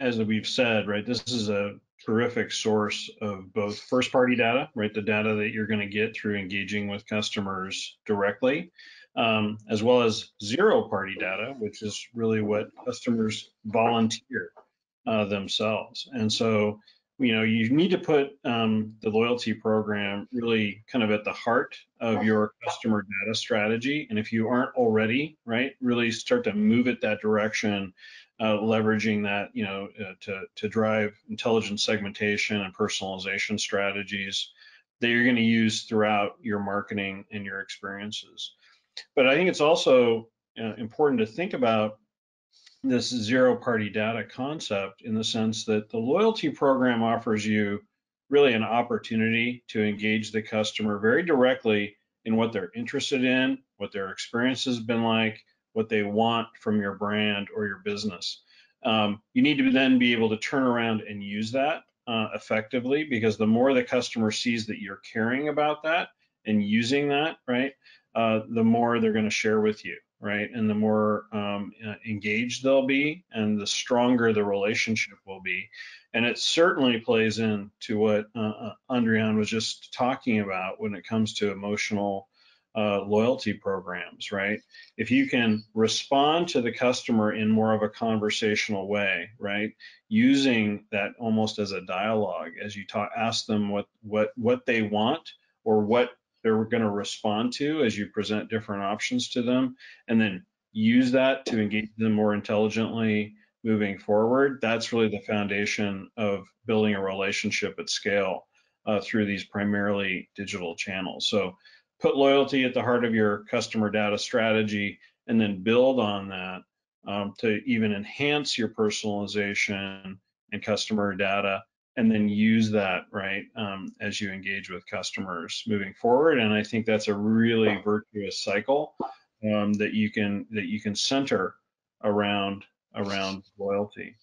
as we've said, right, this is a terrific source of both first party data, right, the data that you're going to get through engaging with customers directly, um, as well as zero party data, which is really what customers volunteer uh, themselves. And so, you know, you need to put um, the loyalty program really kind of at the heart of your customer data strategy. And if you aren't already, right, really start to move it that direction, uh, leveraging that, you know, uh, to, to drive intelligent segmentation and personalization strategies that you're going to use throughout your marketing and your experiences. But I think it's also uh, important to think about this zero party data concept in the sense that the loyalty program offers you really an opportunity to engage the customer very directly in what they're interested in, what their experience has been like, what they want from your brand or your business. Um, you need to then be able to turn around and use that uh, effectively because the more the customer sees that you're caring about that and using that, right, uh, the more they're going to share with you right? And the more um, uh, engaged they'll be, and the stronger the relationship will be. And it certainly plays into what uh, uh Andrian was just talking about when it comes to emotional uh, loyalty programs, right? If you can respond to the customer in more of a conversational way, right, using that almost as a dialogue, as you talk, ask them what what what they want or what they're going to respond to as you present different options to them, and then use that to engage them more intelligently moving forward. That's really the foundation of building a relationship at scale uh, through these primarily digital channels. So put loyalty at the heart of your customer data strategy and then build on that um, to even enhance your personalization and customer data and then use that right um, as you engage with customers moving forward. And i think that's a really virtuous cycle um, that you can that you can center around around loyalty